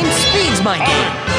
game speed's my game.